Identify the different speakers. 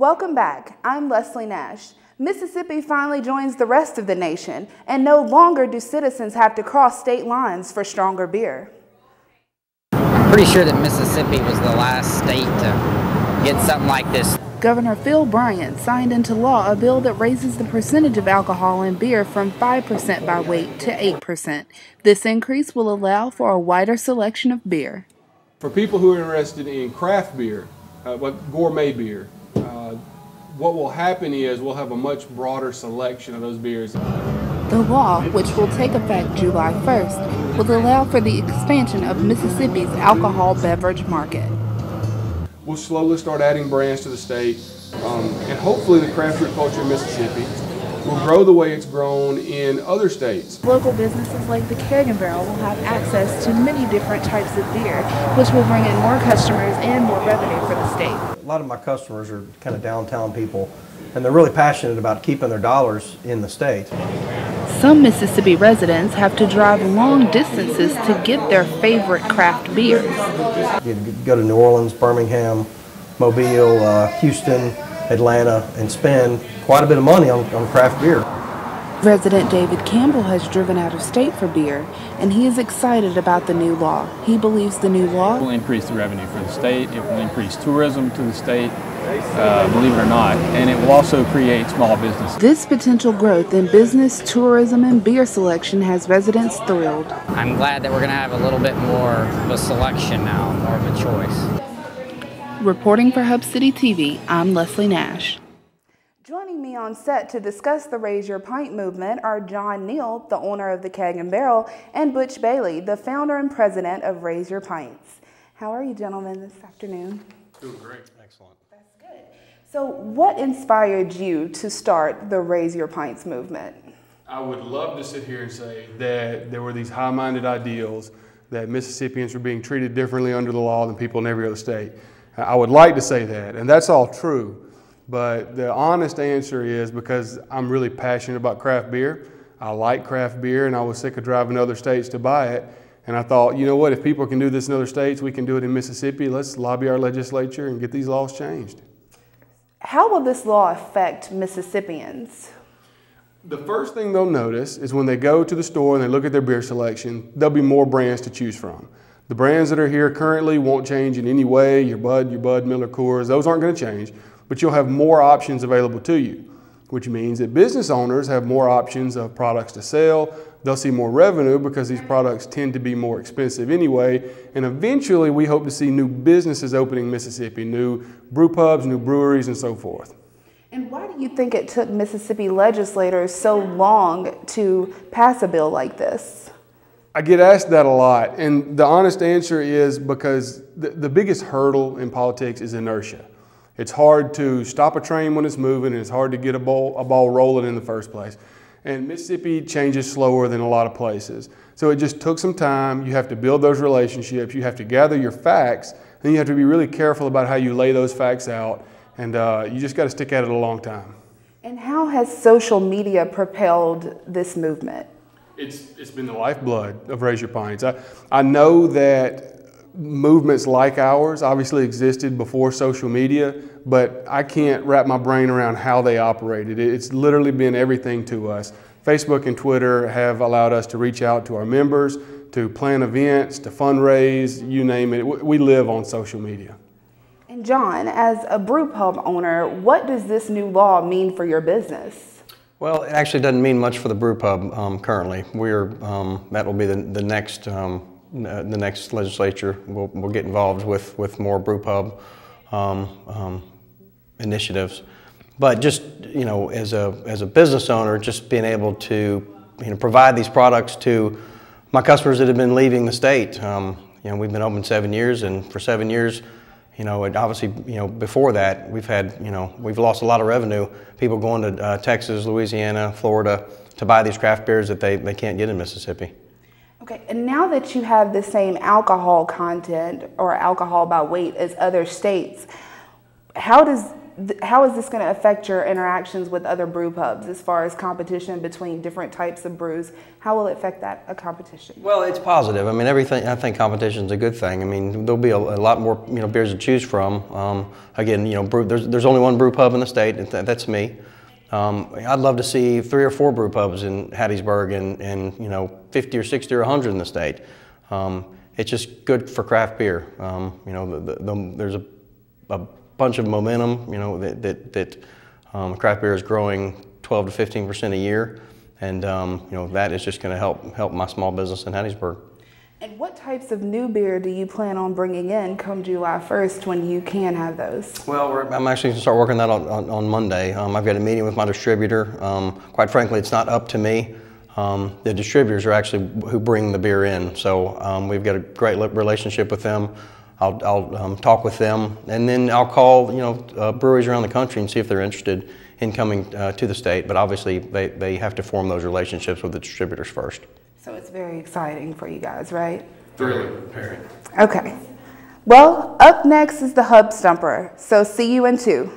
Speaker 1: Welcome back. I'm Leslie Nash. Mississippi finally joins the rest of the nation, and no longer do citizens have to cross state lines for stronger beer.
Speaker 2: I'm pretty sure that Mississippi was the last state to get something like this.
Speaker 1: Governor Phil Bryant signed into law a bill that raises the percentage of alcohol in beer from 5% by weight to 8%. This increase will allow for a wider selection of beer.
Speaker 3: For people who are interested in craft beer, uh, what gourmet beer, what will happen is we'll have a much broader selection of those beers.
Speaker 1: The law, which will take effect July 1st, will allow for the expansion of Mississippi's alcohol beverage market.
Speaker 3: We'll slowly start adding brands to the state, um, and hopefully the craft beer culture in Mississippi will grow the way it's grown in other states.
Speaker 1: Local businesses like the Keg and Barrel will have access to many different types of beer, which will bring in more customers and more revenue for the state.
Speaker 4: A lot of my customers are kind of downtown people, and they're really passionate about keeping their dollars in the state.
Speaker 1: Some Mississippi residents have to drive long distances to get their favorite craft beers.
Speaker 4: You go to New Orleans, Birmingham, Mobile, uh, Houston, Atlanta, and spend quite a bit of money on, on craft beer.
Speaker 1: Resident David Campbell has driven out of state for beer, and he is excited about the new law. He believes the new law
Speaker 5: will increase the revenue for the state, it will increase tourism to the state, uh, believe it or not, and it will also create small businesses.
Speaker 1: This potential growth in business, tourism, and beer selection has residents thrilled.
Speaker 2: I'm glad that we're going to have a little bit more of a selection now, more of a choice.
Speaker 1: Reporting for Hub City TV, I'm Leslie Nash. Joining me on set to discuss the Raise Your Pint movement are John Neal, the owner of the Keg and Barrel, and Butch Bailey, the founder and president of Raise Your Pints. How are you, gentlemen, this afternoon?
Speaker 3: Doing great.
Speaker 4: Excellent.
Speaker 1: That's good. So, what inspired you to start the Raise Your Pints movement?
Speaker 3: I would love to sit here and say that there were these high minded ideals that Mississippians were being treated differently under the law than people in every other state. I would like to say that, and that's all true. But the honest answer is because I'm really passionate about craft beer. I like craft beer, and I was sick of driving to other states to buy it. And I thought, you know what, if people can do this in other states, we can do it in Mississippi. Let's lobby our legislature and get these laws changed.
Speaker 1: How will this law affect Mississippians?
Speaker 3: The first thing they'll notice is when they go to the store and they look at their beer selection, there'll be more brands to choose from. The brands that are here currently won't change in any way. Your Bud, your Bud, Miller, Coors, those aren't going to change but you'll have more options available to you, which means that business owners have more options of products to sell. They'll see more revenue because these products tend to be more expensive anyway. And eventually, we hope to see new businesses opening in Mississippi, new brew pubs, new breweries, and so forth.
Speaker 1: And why do you think it took Mississippi legislators so long to pass a bill like this?
Speaker 3: I get asked that a lot, and the honest answer is because the, the biggest hurdle in politics is inertia. It's hard to stop a train when it's moving, and it's hard to get a ball, a ball rolling in the first place. And Mississippi changes slower than a lot of places. So it just took some time. You have to build those relationships. You have to gather your facts. And you have to be really careful about how you lay those facts out. And uh, you just got to stick at it a long time.
Speaker 1: And how has social media propelled this movement?
Speaker 3: It's, it's been the lifeblood of Raise Your Pints. I, I know that movements like ours obviously existed before social media, but I can't wrap my brain around how they operated. It's literally been everything to us. Facebook and Twitter have allowed us to reach out to our members, to plan events, to fundraise, you name it. We live on social media.
Speaker 1: And John, as a brew pub owner, what does this new law mean for your business?
Speaker 4: Well, it actually doesn't mean much for the brew pub um, currently. We're um, that will be the, the next um, the next legislature will, will get involved with, with more brewpub um, um, initiatives. But just, you know, as a, as a business owner, just being able to, you know, provide these products to my customers that have been leaving the state. Um, you know, we've been open seven years, and for seven years, you know, obviously, you know, before that, we've had, you know, we've lost a lot of revenue. People going to uh, Texas, Louisiana, Florida to buy these craft beers that they, they can't get in Mississippi.
Speaker 1: Okay, and now that you have the same alcohol content or alcohol by weight as other states, how does how is this going to affect your interactions with other brew pubs as far as competition between different types of brews? How will it affect that a competition?
Speaker 4: Well, it's positive. I mean, everything. I think competition is a good thing. I mean, there'll be a, a lot more you know beers to choose from. Um, again, you know, brew, there's there's only one brew pub in the state, and th that's me. Um, I'd love to see three or four brew pubs in Hattiesburg and, and you know 50 or 60 or 100 in the state. Um, it's just good for craft beer. Um, you know, the, the, the, there's a, a, bunch of momentum. You know that that, that um, craft beer is growing 12 to 15 percent a year, and um, you know that is just going to help help my small business in Hattiesburg.
Speaker 1: And what types of new beer do you plan on bringing in come July 1st when you can have those?
Speaker 4: Well, I'm actually going to start working that on, on, on Monday. Um, I've got a meeting with my distributor. Um, quite frankly, it's not up to me. Um, the distributors are actually who bring the beer in. So um, we've got a great relationship with them. I'll, I'll um, talk with them, and then I'll call you know uh, breweries around the country and see if they're interested in coming uh, to the state. But obviously, they, they have to form those relationships with the distributors first.
Speaker 1: So it's very exciting for you guys, right?
Speaker 4: Thrilling, very.
Speaker 1: Okay. Well, up next is the Hub Stumper. So see you in two.